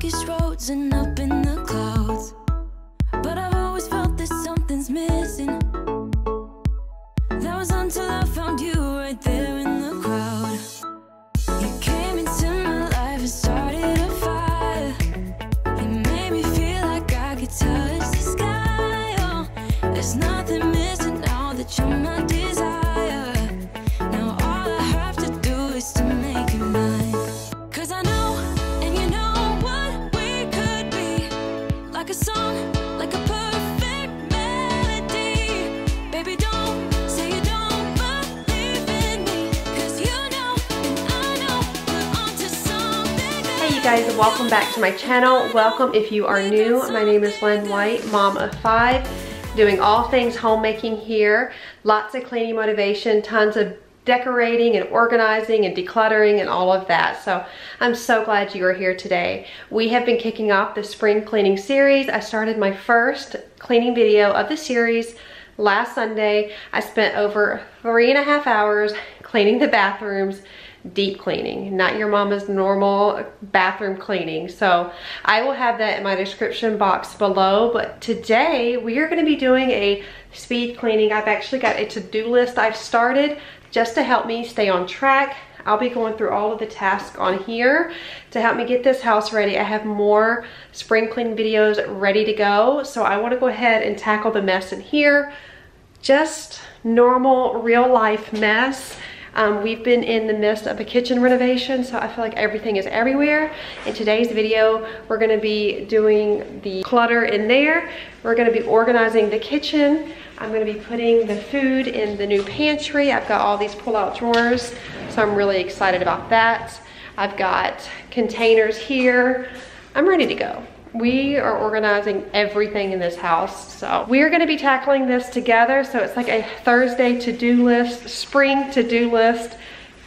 darkest roads and up in the welcome back to my channel. Welcome if you are new. My name is Lynn White, mom of five, doing all things homemaking here. Lots of cleaning motivation, tons of decorating and organizing and decluttering and all of that. So I'm so glad you are here today. We have been kicking off the spring cleaning series. I started my first cleaning video of the series last Sunday. I spent over three and a half hours cleaning the bathrooms deep cleaning, not your mama's normal bathroom cleaning. So I will have that in my description box below. But today we are gonna be doing a speed cleaning. I've actually got a to-do list I've started just to help me stay on track. I'll be going through all of the tasks on here to help me get this house ready. I have more spring cleaning videos ready to go. So I wanna go ahead and tackle the mess in here. Just normal real life mess. Um, we've been in the midst of a kitchen renovation, so I feel like everything is everywhere. In today's video, we're gonna be doing the clutter in there. We're gonna be organizing the kitchen. I'm gonna be putting the food in the new pantry. I've got all these pull-out drawers, so I'm really excited about that. I've got containers here. I'm ready to go. We are organizing everything in this house. So we're gonna be tackling this together. So it's like a Thursday to-do list, spring to-do list,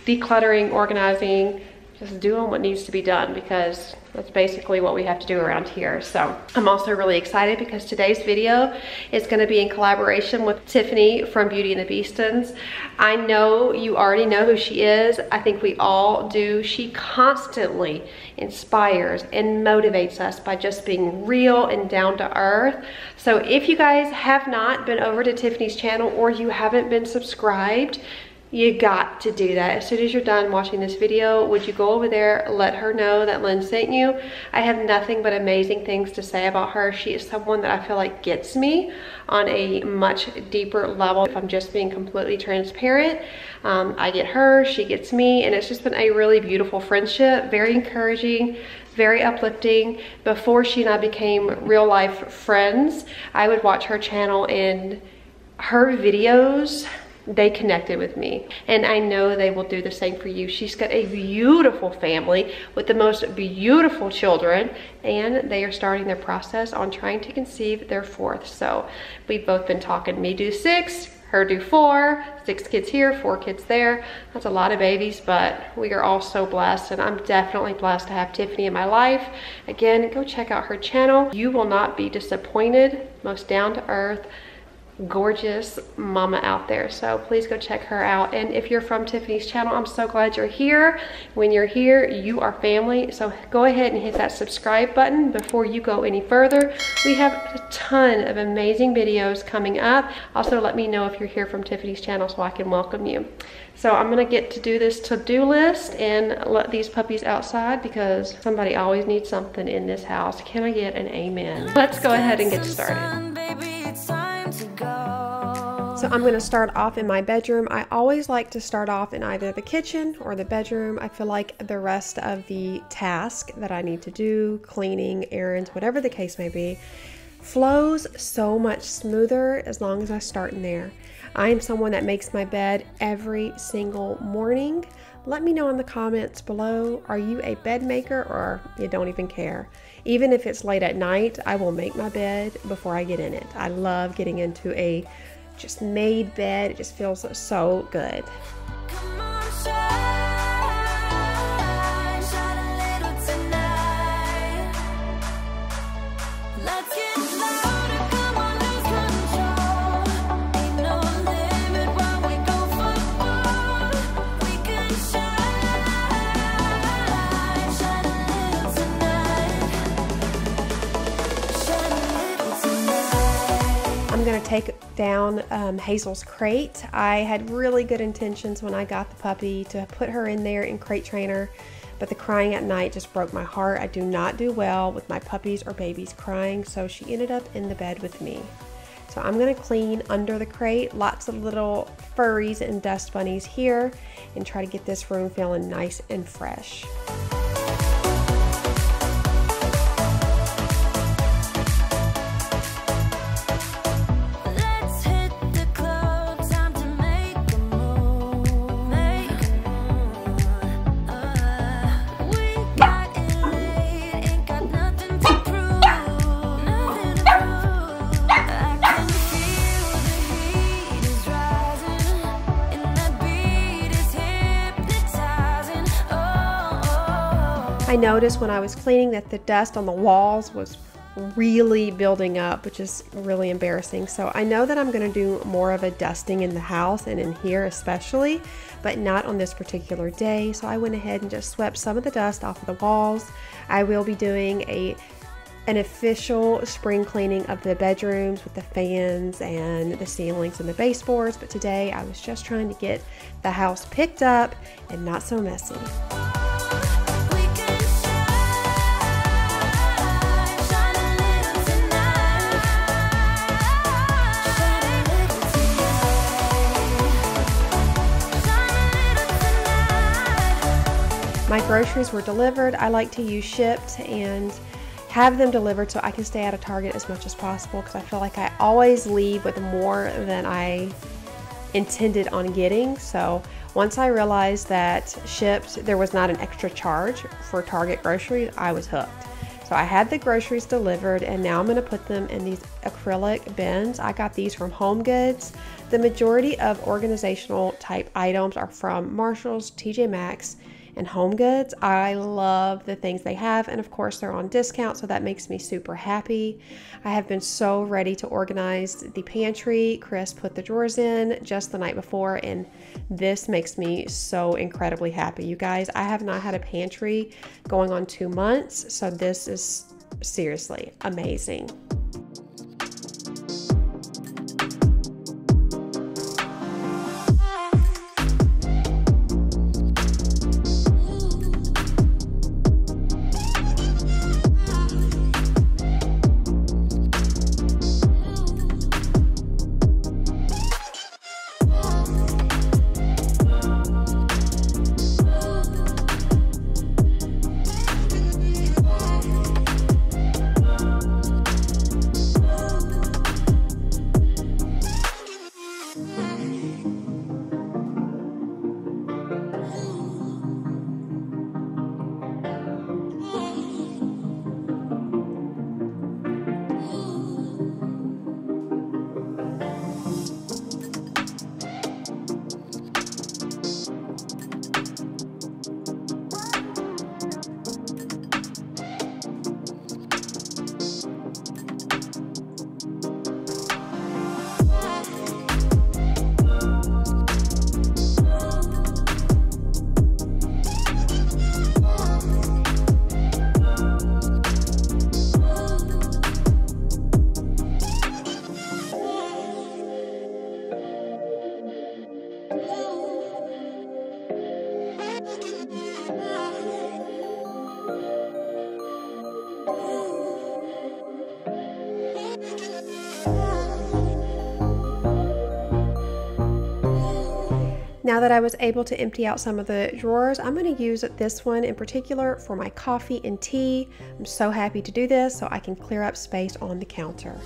decluttering, organizing, just doing what needs to be done because that's basically what we have to do around here. So I'm also really excited because today's video is gonna be in collaboration with Tiffani from Beauty and the Beastons. I know you already know who she is. I think we all do. She constantly inspires and motivates us by just being real and down to earth. So if you guys have not been over to Tiffani's channel or you haven't been subscribed, you got to do that. As soon as you're done watching this video, would you go over there, let her know that Lynn sent you? I have nothing but amazing things to say about her. She is someone that I feel like gets me on a much deeper level. If I'm just being completely transparent, um, I get her, she gets me, and it's just been a really beautiful friendship, very encouraging, very uplifting. Before she and I became real life friends, I would watch her channel and her videos they connected with me and I know they will do the same for you. She's got a beautiful family with the most beautiful children and they are starting their process on trying to conceive their fourth. So we've both been talking, me do six, her do four, six kids here, four kids there. That's a lot of babies, but we are all so blessed and I'm definitely blessed to have Tiffani in my life. Again, go check out her channel. You will not be disappointed, most down to earth, gorgeous mama out there. So please go check her out. And if you're from tiffani's channel i'm so glad you're here. When you're here you are family. So go ahead and hit that subscribe button before you go any further. We have a ton of amazing videos coming up. Also let me know if you're here from tiffani's channel so i can welcome you. So i'm gonna get to do this to-do list and let these puppies outside because somebody always needs something in this house. Can i get an amen? Let's go ahead and get started So I'm going to start off in my bedroom. I always like to start off in either the kitchen or the bedroom. I feel like the rest of the task that I need to do, cleaning, errands, whatever the case may be, flows so much smoother as long as I start in there. I am someone that makes my bed every single morning. Let me know in the comments below are you a bed maker or you don't even care? Even if it's late at night, I will make my bed before I get in it. I love getting into a just made bed. It just feels so good. Take down um, Hazel's crate. I had really good intentions when I got the puppy to put her in there in crate trainer, but the crying at night just broke my heart. I do not do well with my puppies or babies crying, so she ended up in the bed with me. So I'm gonna clean under the crate, lots of little furries and dust bunnies here, and try to get this room feeling nice and fresh. Noticed when I was cleaning that the dust on the walls was really building up, which is really embarrassing. So I know that I'm going to do more of a dusting in the house and in here especially, but not on this particular day. So I went ahead and just swept some of the dust off of the walls. I will be doing a an official spring cleaning of the bedrooms with the fans and the ceilings and the baseboards, but today I was just trying to get the house picked up and not so messy. My groceries were delivered. I like to use Shipt and have them delivered so I can stay out of Target as much as possible because I feel like I always leave with more than I intended on getting. So once I realized that Shipt, there was not an extra charge for Target groceries, I was hooked. So I had the groceries delivered and now I'm going to put them in these acrylic bins. I got these from Home Goods. The majority of organizational type items are from Marshalls, TJ Maxx, and Home Goods. I love the things they have, and of course, they're on discount, so that makes me super happy. I have been so ready to organize the pantry. Chris put the drawers in just the night before, and this makes me so incredibly happy. You guys, I have not had a pantry going on two months, so this is seriously amazing. That I was able to empty out some of the drawers, I'm going to use this one in particular for my coffee and tea. I'm so happy to do this so I can clear up space on the counter.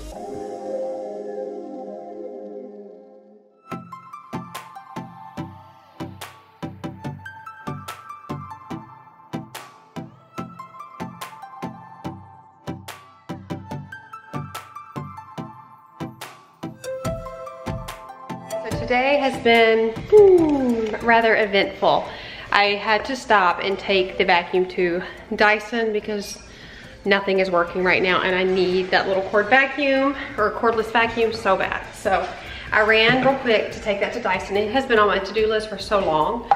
Been hmm, rather eventful. I had to stop and take the vacuum to Dyson because nothing is working right now and I need that little cord vacuum or cordless vacuum so bad. So I ran real quick to take that to Dyson. It has been on my to-do list for so long.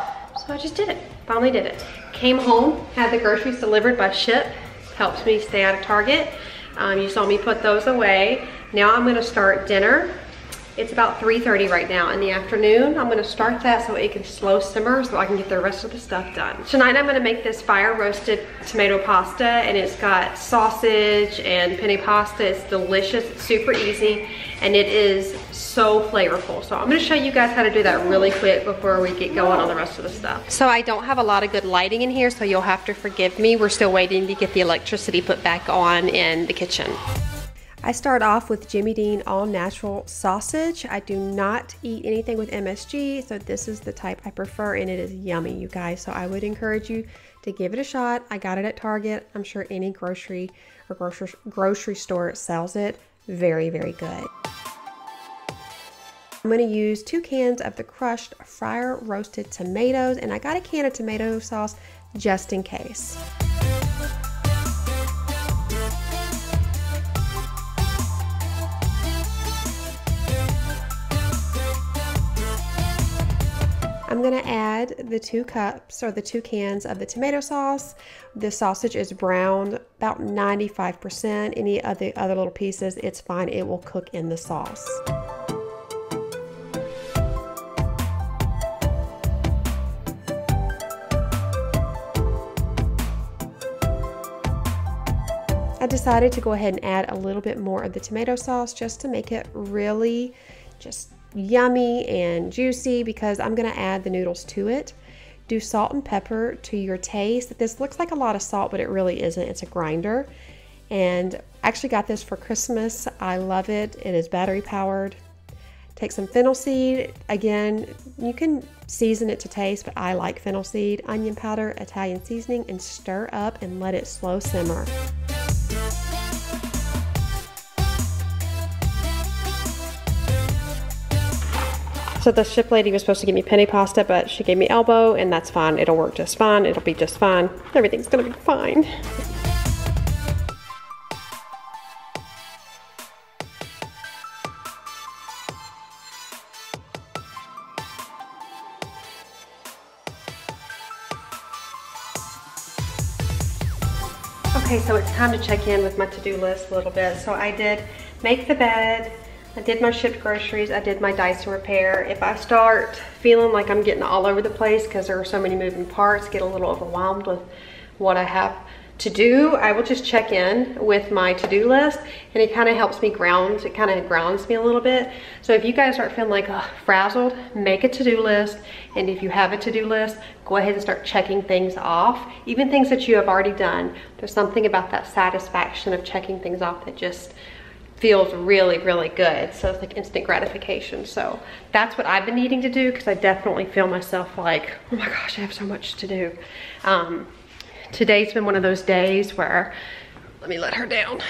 So I just did it, finally did it. Came home, had the groceries delivered by Shipt. Helps me stay out of Target. Um, you saw me put those away. Now I'm gonna start dinner. It's about 3.30 right now in the afternoon. I'm gonna start that so it can slow simmer so I can get the rest of the stuff done. Tonight I'm gonna make this fire roasted tomato pasta and it's got sausage and penne pasta. It's delicious, it's super easy, and it is so flavorful. So I'm gonna show you guys how to do that really quick before we get going on the rest of the stuff. So I don't have a lot of good lighting in here, so you'll have to forgive me. We're still waiting to get the electricity put back on in the kitchen. I start off with Jimmy Dean all natural sausage. I do not eat anything with MSG, so this is the type I prefer and it is yummy, you guys. So I would encourage you to give it a shot. I got it at Target. I'm sure any grocery or grocery, grocery store sells it. Very, very good. I'm going to use two cans of the crushed fire roasted tomatoes and I got a can of tomato sauce just in case. I'm gonna add the two cups or the two cans of the tomato sauce. The sausage is browned about 95%. Any of the other little pieces, it's fine. It will cook in the sauce. I decided to go ahead and add a little bit more of the tomato sauce just to make it really just yummy and juicy because I'm going to add the noodles to it. Do salt and pepper to your taste. This looks like a lot of salt, but it really isn't. It's a grinder. And I actually got this for Christmas. I love it. It is battery powered. Take some fennel seed. Again, you can season it to taste, but I like fennel seed, onion powder, Italian seasoning, and stir up and let it slow simmer. So the Shipt lady was supposed to give me penne pasta, but she gave me elbow, and that's fine. It'll work just fine. It'll be just fine. Everything's gonna be fine. Okay, so it's time to check in with my to-do list a little bit. So I did make the bed, I did my Shipt groceries, I did my Dyson repair. If I start feeling like I'm getting all over the place because there are so many moving parts, get a little overwhelmed with what I have to do, I will just check in with my to-do list and it kind of helps me ground, it kind of grounds me a little bit. So if you guys start feeling like frazzled, make a to-do list. And if you have a to-do list, go ahead and start checking things off. Even things that you have already done. There's something about that satisfaction of checking things off that just feels really, really good. So it's like instant gratification. So that's what I've been needing to do because I definitely feel myself like, oh my gosh, I have so much to do. Um, today's been one of those days where, let me let her down.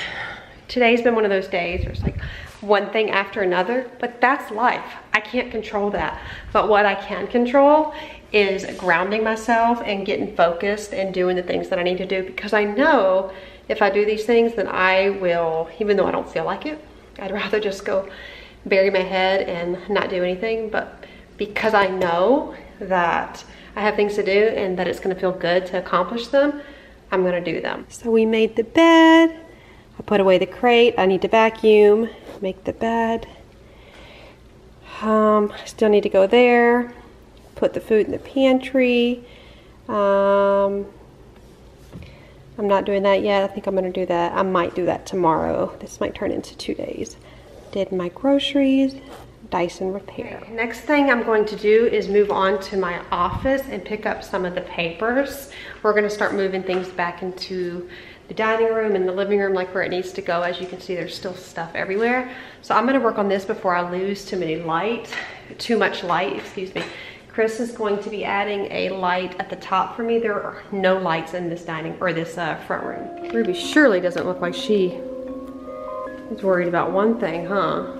Today's been one of those days where it's like one thing after another, but that's life. I can't control that. But what I can control is grounding myself and getting focused and doing the things that I need to do because I know if I do these things, then I will, even though I don't feel like it, I'd rather just go bury my head and not do anything. But because I know that I have things to do and that it's gonna feel good to accomplish them, I'm gonna do them. So we made the bed. I put away the crate. I need to vacuum, make the bed. Um, still need to go there. Put the food in the pantry. Um, I'm not doing that yet. I think I'm going to do that. I might do that tomorrow. This might turn into two days. Did my groceries, Dyson repair. Okay, next thing I'm going to do is move on to my office and pick up some of the papers. We're going to start moving things back into the dining room and the living room like where it needs to go. As you can see, there's still stuff everywhere. So I'm to work on this before I lose too many light, too much light, excuse me. Chris is going to be adding a light at the top for me. There are no lights in this dining or this uh, front room. Ruby surely doesn't look like she is worried about one thing, huh?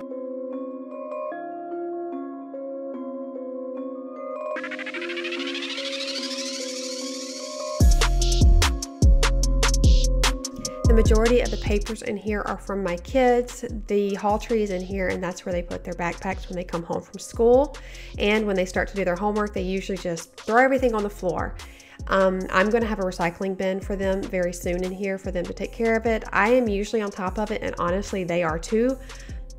The majority of the papers in here are from my kids. The hall tree is in here and that's where they put their backpacks when they come home from school. And when they start to do their homework, they usually just throw everything on the floor. Um, I'm going to have a recycling bin for them very soon in here for them to take care of it. I am usually on top of it and honestly they are too.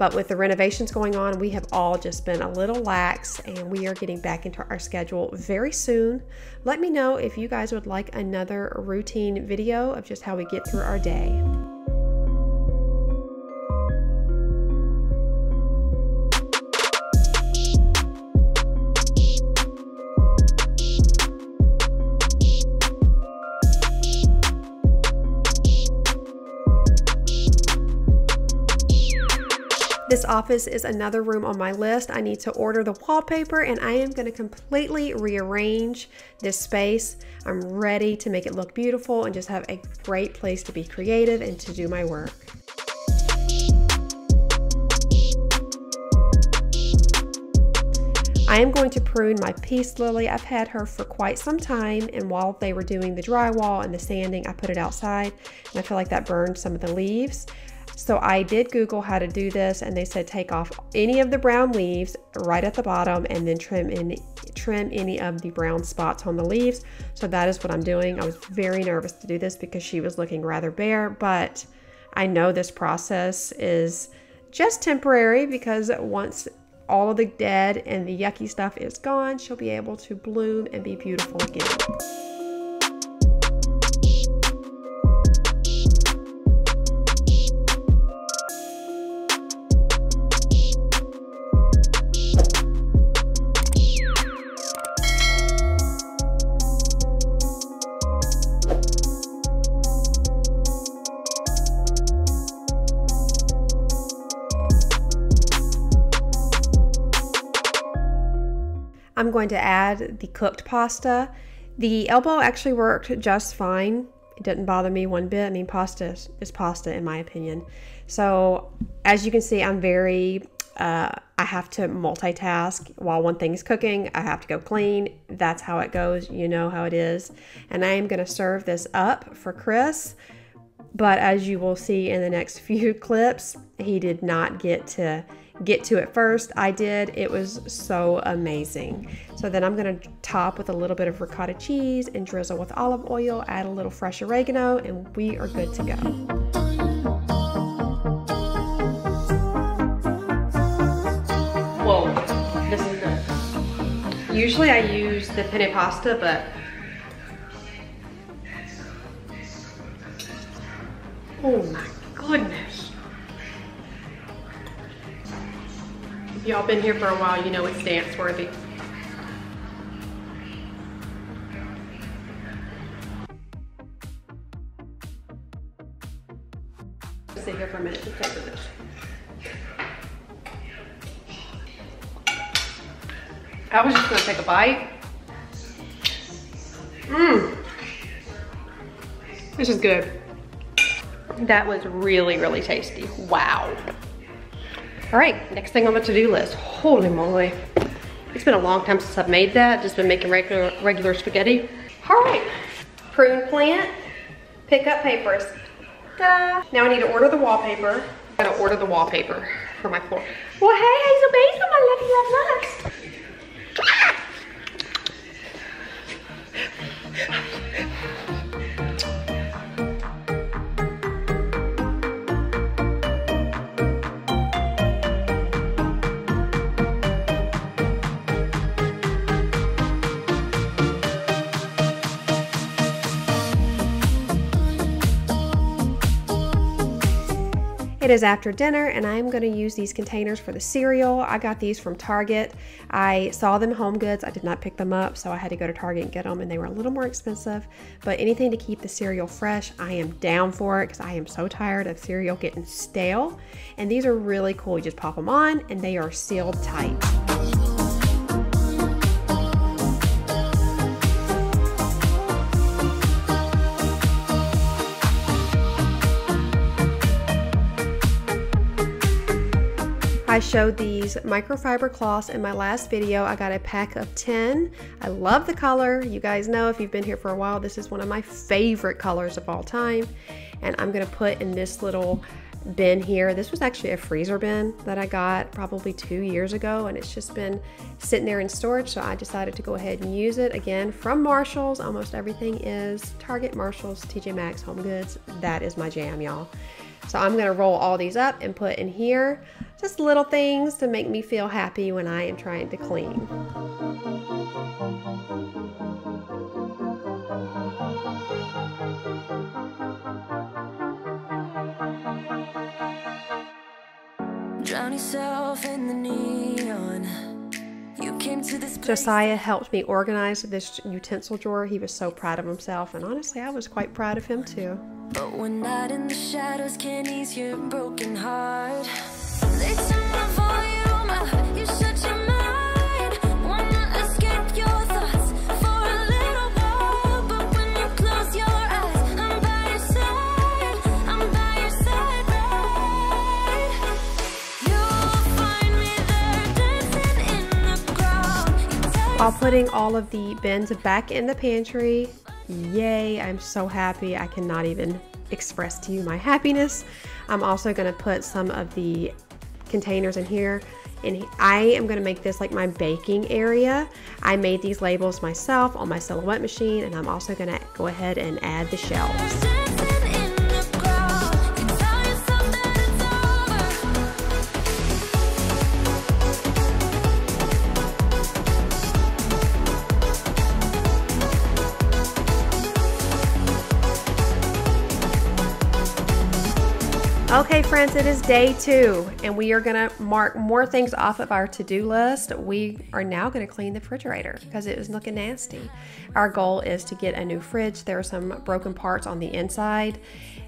But with the renovations going on, we have all just been a little lax and we are getting back into our schedule very soon. Let me know if you guys would like another routine video of just how we get through our day. Office is another room on my list. I need to order the wallpaper and I am going to completely rearrange this space. I'm ready to make it look beautiful and just have a great place to be creative and to do my work. I am going to prune my peace lily. I've had her for quite some time and while they were doing the drywall and the sanding, I put it outside and I feel like that burned some of the leaves. So I did Google how to do this and they said take off any of the brown leaves right at the bottom and then trim in trim any of the brown spots on the leaves. So that is what I'm doing. I was very nervous to do this because she was looking rather bare, but I know this process is just temporary because once all of the dead and the yucky stuff is gone, she'll be able to bloom and be beautiful again. Going to add the cooked pasta. The elbow actually worked just fine. It didn't bother me one bit. I mean, pasta is pasta in my opinion. So as you can see, I'm very, uh, I have to multitask while one thing is cooking. I have to go clean. That's how it goes. You know how it is. And I am going to serve this up for Chris. But as you will see in the next few clips, he did not get to get to it first. I did. It was so amazing. So then I'm going to top with a little bit of ricotta cheese and drizzle with olive oil, add a little fresh oregano, and we are good to go. Whoa, this is good. Usually I use the penne pasta, but oh my goodness. Y'all been here for a while, you know it's dance worthy. Sit here for a minute. I was just gonna take a bite. Mmm. This is good. That was really, really tasty. Wow. All right, next thing on the to-do list. Holy moly. It's been a long time since I've made that. Just been making regular, regular spaghetti. All right, prune plant, pick up papers. Now I need to order the wallpaper. I gotta order the wallpaper for my floor. Well, hey, Hazel Basil, my lovely love It is after dinner and I'm going to use these containers for the cereal. I got these from Target. I saw them Home Goods. I did not pick them up, so I had to go to Target and get them and they were a little more expensive. But anything to keep the cereal fresh, I am down for it because I am so tired of cereal getting stale. And these are really cool. You just pop them on and they are sealed tight. I showed these microfiber cloths in my last video. I got a pack of 10. I love the color. You guys know if you've been here for a while, this is one of my favorite colors of all time. And I'm gonna put in this little bin here. This was actually a freezer bin that I got probably two years ago and it's just been sitting there in storage so I decided to go ahead and use it again from Marshalls. Almost everything is Target, Marshalls, TJ Maxx, Home Goods. That is my jam y'all. So I'm gonna roll all these up and put in here. just little things to make me feel happy when I am trying to clean. Drown yourself in the neon. Josiah helped me organize this utensil drawer. He was so proud of himself, and honestly, I was quite proud of him too. But night in the shadows can ease your broken heart. They turn the volume up, you shut your putting all of the bins back in the pantry, yay, I'm so happy. I cannot even express to you my happiness. I'm also gonna put some of the containers in here and I am gonna make this like my baking area. I made these labels myself on my silhouette machine and I'm also gonna go ahead and add the shelves. Okay, friends, it is day two, and we are gonna mark more things off of our to do list. We are now gonna clean the refrigerator because it was looking nasty. Our goal is to get a new fridge. There are some broken parts on the inside.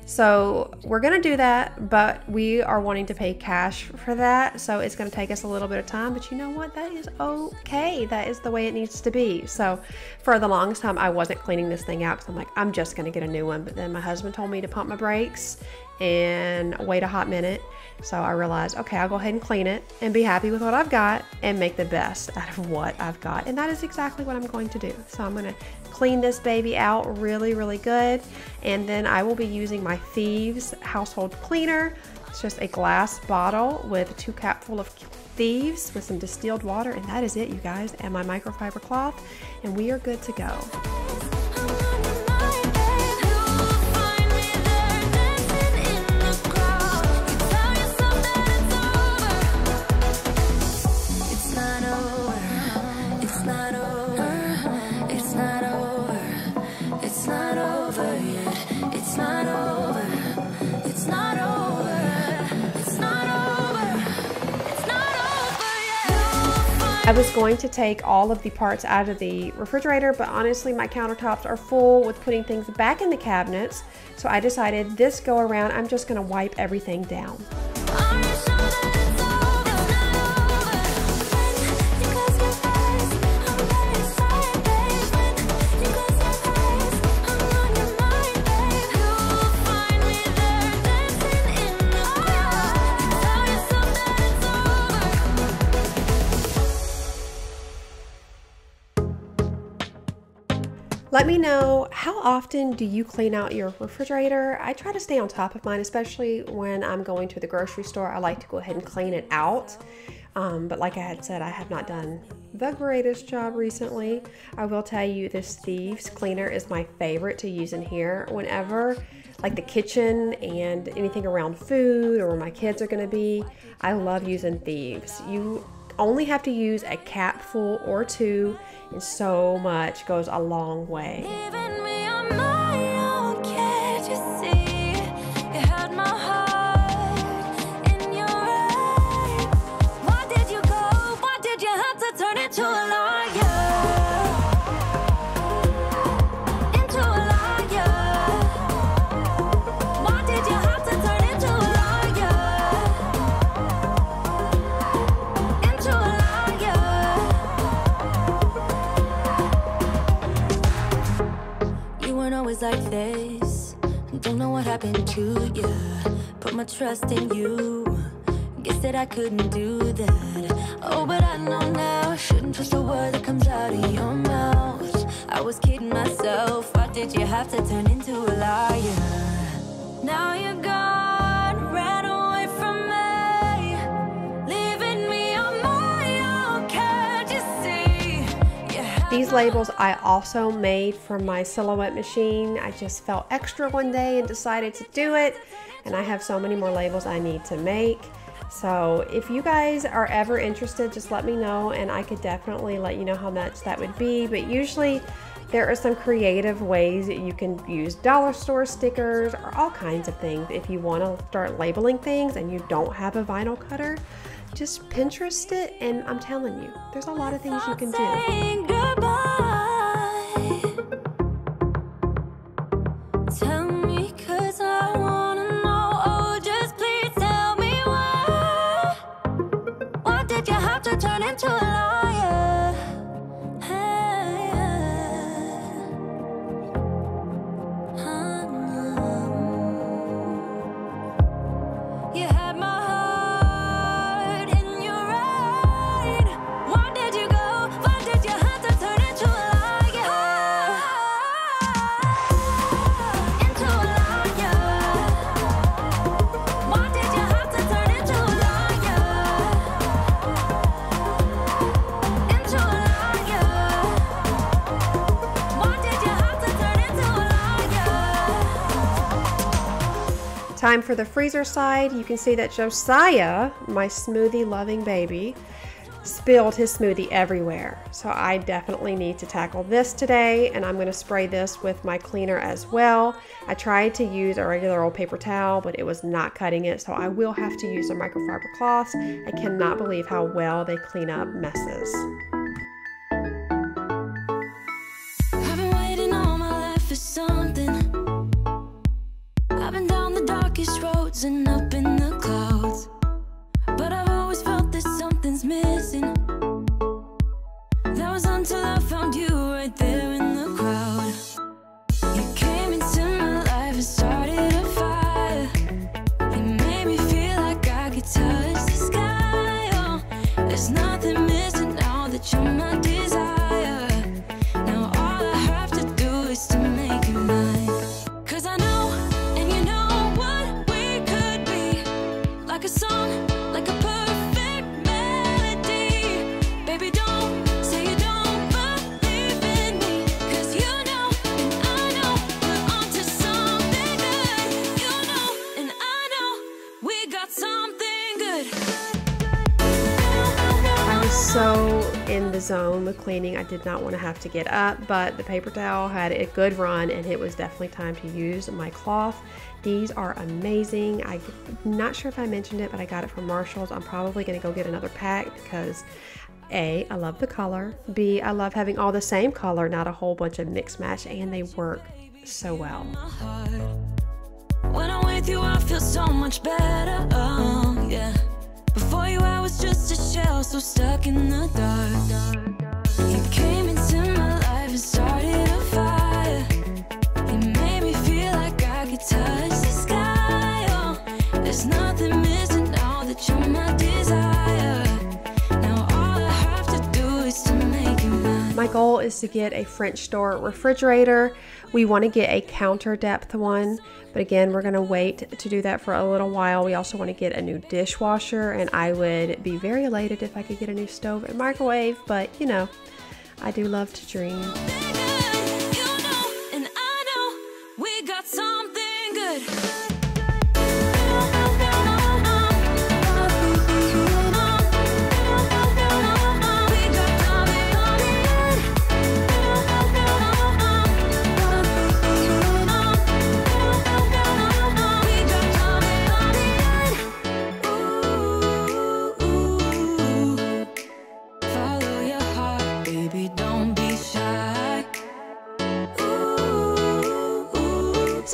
So we're gonna do that, but we are wanting to pay cash for that. So it's gonna take us a little bit of time, but you know what? That is okay. That is the way it needs to be. So for the longest time, I wasn't cleaning this thing out because I'm like, I'm just gonna get a new one. But then my husband told me to pump my brakes and wait a hot minute. So I realized, okay, I'll go ahead and clean it and be happy with what I've got and make the best out of what I've got. And that is exactly what I'm going to do. So I'm going to clean this baby out really, really good. And then I will be using my Thieves household cleaner. It's just a glass bottle with two cap full of Thieves with some distilled water. And that is it, you guys, and my microfiber cloth. And we are good to go. I was going to take all of the parts out of the refrigerator, but honestly, my countertops are full with putting things back in the cabinets. So I decided this go around, I'm just gonna wipe everything down. Let me know how often do you clean out your refrigerator? I try to stay on top of mine, especially when I'm going to the grocery store. I like to go ahead and clean it out. Um, but like I had said, I have not done the greatest job recently. I will tell you this Thieves cleaner is my favorite to use in here whenever like the kitchen and anything around food or where my kids are going to be. I love using Thieves. You only have to use a capful or two and so much goes a long way. My trust in you. Guess that I couldn't do that. Oh, but I know now. Shouldn't trust a word that comes out of your mouth. I was kidding myself. Why did you have to turn into a liar? Now you're gone, ran away from me, leaving me on my own. Can't you see? You These labels I also made from my silhouette machine. I just felt extra one day and decided to do it. And I have so many more labels I need to make. So if you guys are ever interested, just let me know and I could definitely let you know how much that would be. But usually there are some creative ways that you can use dollar store stickers or all kinds of things. If you want to start labeling things and you don't have a vinyl cutter, just Pinterest it and I'm telling you, there's a lot of things you can do. Time for the freezer side. You can see that Josiah, my smoothie loving baby, spilled his smoothie everywhere. So I definitely need to tackle this today and I'm going to spray this with my cleaner as well. I tried to use a regular old paper towel but it was not cutting it so I will have to use a microfiber cloth. I cannot believe how well they clean up messes. And up in the clouds. But I've always felt that something's missing. That was until I found you right there zone with cleaning, I did not want to have to get up, but the paper towel had a good run and it was definitely time to use my cloth these are amazing. I'm not sure if I mentioned it, but I got it from Marshall's. I'm probably going to go get another pack because A, I love the color. B, I love having all the same color, not a whole bunch of mix match, and they work so well. When I'm with you, I feel so much better. Oh, yeah. Before you, I was just a shell, so stuck in the dark. You came goal is to get a French door refrigerator. We want to get a counter depth one, but again, we're going to wait to do that for a little while. We also want to get a new dishwasher, and I would be very elated if I could get a new stove and microwave, but you know, I do love to dream.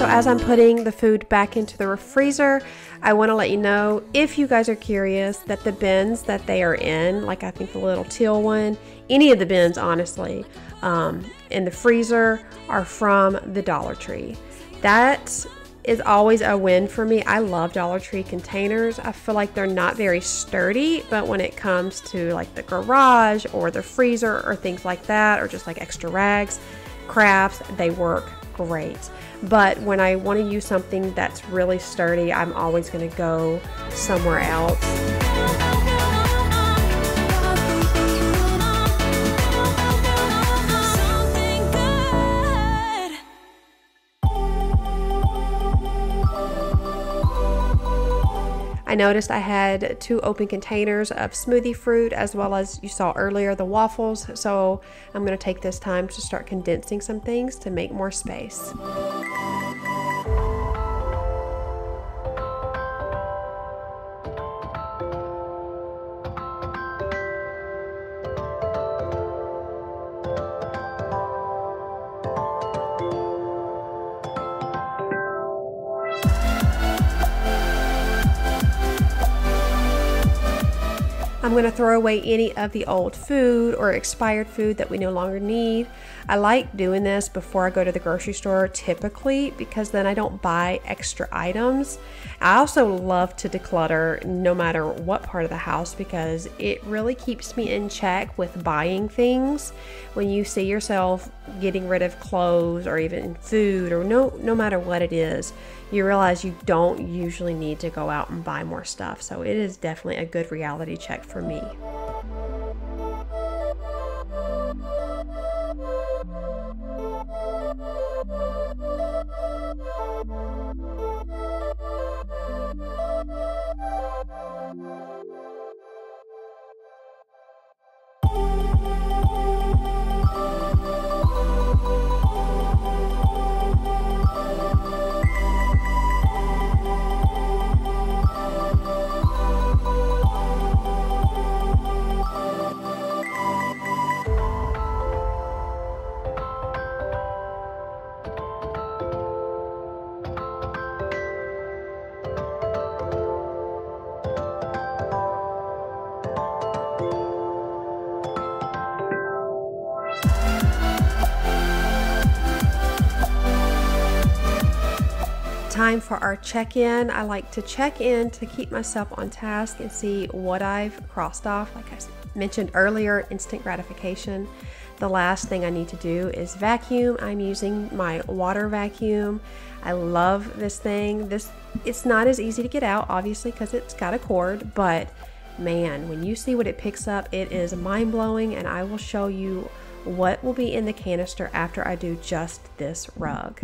As I'm putting the food back into the freezer, I want to let you know, if you guys are curious, that the bins that they are in, like I think the little teal one, any of the bins, honestly, um, in the freezer are from the Dollar Tree. That is always a win for me. I love Dollar Tree containers. I feel like they're not very sturdy, but when it comes to like the garage or the freezer or things like that, or just like extra rags, crafts, they work great. But when I want to use something that's really sturdy, I'm always going to go somewhere else. Noticed I had two open containers of smoothie fruit as well as you saw earlier the waffles. So I'm going to take this time to start condensing some things to make more space. I'm going to throw away any of the old food or expired food that we no longer need. I like doing this before I go to the grocery store typically because then I don't buy extra items. I also love to declutter no matter what part of the house because it really keeps me in check with buying things. When you see yourself getting rid of clothes or even food or no no matter what it is, you realize you don't usually need to go out and buy more stuff. So it is definitely a good reality check for me. Time for our check-in. I like to check in to keep myself on task and see what I've crossed off. Like I mentioned earlier, instant gratification. The last thing I need to do is vacuum. I'm using my water vacuum. I love this thing. This it's not as easy to get out obviously because it's got a cord, but man, when you see what it picks up, it is mind-blowing and I will show you what will be in the canister after I do just this rug.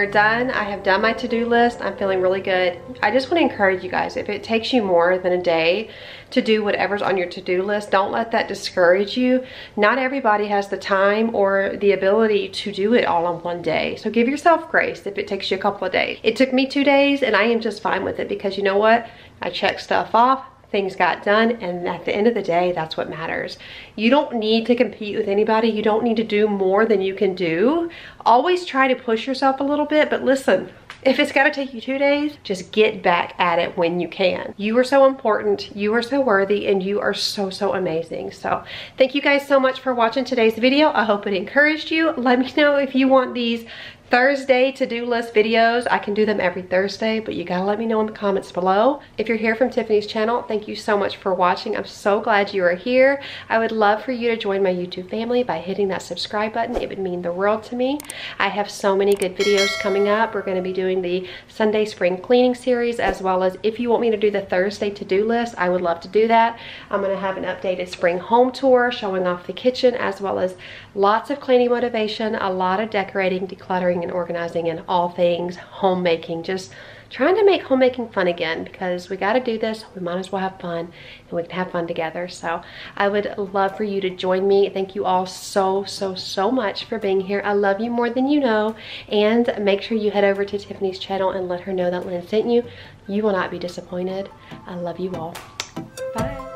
Are done. I have done my to-do list. I'm feeling really good. I just want to encourage you guys, if it takes you more than a day to do whatever's on your to-do list, don't let that discourage you. Not everybody has the time or the ability to do it all on one day. So give yourself grace if it takes you a couple of days. It took me two days and I am just fine with it because you know what? I check stuff off things got done and at the end of the day that's what matters you don't need to compete with anybody you don't need to do more than you can do always try to push yourself a little bit but listen if it's got to take you two days, just get back at it when you can. You are so important, you are so worthy, and you are so, so amazing. So thank you guys so much for watching today's video. I hope it encouraged you. Let me know if you want these Thursday to-do list videos. I can do them every Thursday, but you gotta let me know in the comments below. If you're here from Tiffani's channel, thank you so much for watching. I'm so glad you are here. I would love for you to join my YouTube family by hitting that subscribe button. It would mean the world to me. I have so many good videos coming up. We're gonna be doing the Sunday spring cleaning series as well as if you want me to do the Thursday to-do list, I would love to do that. I'm gonna have an updated spring home tour showing off the kitchen as well as lots of cleaning motivation, a lot of decorating, decluttering, and organizing and all things homemaking. Just trying to make homemaking fun again because we got to do this. We might as well have fun and we can have fun together. So I would love for you to join me. Thank you all so, so, so much for being here. I love you more than you know. And make sure you head over to Tiffani's channel and let her know that Lynn sent you. You will not be disappointed. I love you all. Bye.